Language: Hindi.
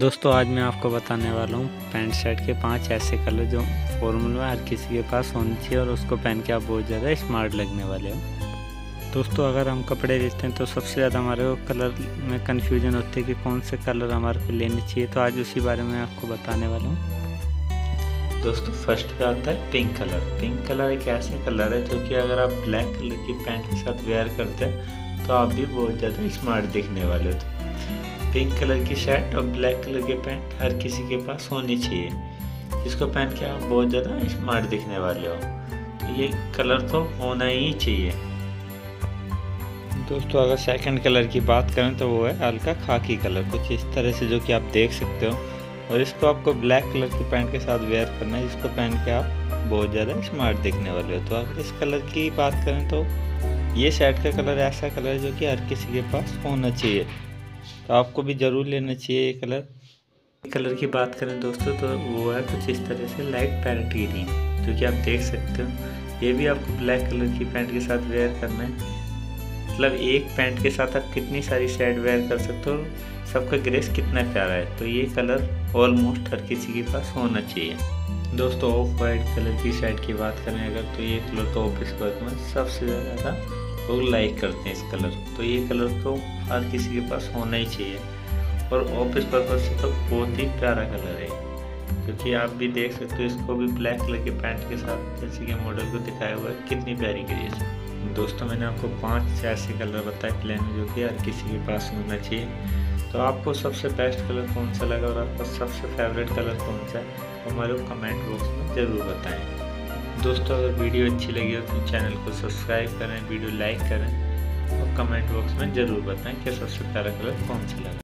दोस्तों, आज मैं आपको बताने वाला हूँ पैंट शर्ट के पाँच ऐसे कलर जो फॉर्मल हर किसी के पास होनी चाहिए और उसको पहन के आप बहुत ज़्यादा स्मार्ट लगने वाले हो। दोस्तों, अगर हम कपड़े लेते हैं तो सबसे ज़्यादा हमारे को कलर में कन्फ्यूज़न होती है कि कौन से कलर हमारे को लेने चाहिए। तो आज उसी बारे में आपको बताने वाला हूँ। दोस्तों फ़र्स्ट पे आता है? पिंक कलर पिंक कलर एक ऐसा कलर है जो कि अगर आप ब्लैक कलर की पैंट के साथ वेयर करते हैं तो आप भी बहुत ज़्यादा स्मार्ट दिखने वाले होते पिंक कलर की शर्ट और ब्लैक कलर की पैंट हर किसी के पास होनी चाहिए। जिसको पहन के आप बहुत ज़्यादा स्मार्ट दिखने वाले हो। तो ये कलर तो होना ही चाहिए। दोस्तों, अगर सेकंड कलर की बात करें तो वो है हल्का खाकी कलर कुछ इस तरह से जो कि आप देख सकते हो। और इसको आपको ब्लैक कलर की पैंट के साथ वेयर करना है, जिसको पहन के आप बहुत ज़्यादा स्मार्ट दिखने वाले हो। तो अगर इस कलर की बात करें तो ये शर्ट का कलर ऐसा कलर है जो कि हर किसी के पास होना चाहिए। तो आपको भी ज़रूर लेना चाहिए ये कलर। कलर की बात करें दोस्तों तो वो है कुछ इस तरह से लाइट पैरेट ग्रीन जो कि आप देख सकते हो। ये भी आपको ब्लैक कलर की पैंट के साथ वेयर करना है। मतलब एक पैंट के साथ आप कितनी सारी शर्ट वेयर कर सकते हो, सबका ग्रेस कितना प्यारा है। तो ये कलर ऑलमोस्ट हर किसी के पास होना चाहिए। दोस्तों ऑफ़ वाइट कलर की शर्ट की बात करें अगर तो ये कलर तो ऑफ़िस वर्क में सबसे ज़्यादा लोग लाइक करते हैं इस कलर तो ये कलर तो हर किसी के पास होना ही चाहिए। और ऑफ़िस पर्पज से तो बहुत ही प्यारा कलर है। क्योंकि आप भी देख सकते हो, इसको भी ब्लैक कलर के पैंट के साथ, जैसे कि मॉडल को दिखाया हुआ है, कितनी प्यारी क्रिएज है दोस्तों, मैंने आपको पाँच से ऐसे कलर बताए प्लेन में, जो कि हर किसी के पास होना चाहिए। तो आपको सबसे बेस्ट कलर कौन सा लगा और आपका सबसे फेवरेट कलर कौन सा है, हमारे कमेंट बॉक्स में ज़रूर बताएँ। दोस्तों, अगर वीडियो अच्छी लगी हो तो चैनल को सब्सक्राइब करें, वीडियो लाइक करें और कमेंट बॉक्स में ज़रूर बताएँ कि सबसे प्यारा कलर कौन सा लगा।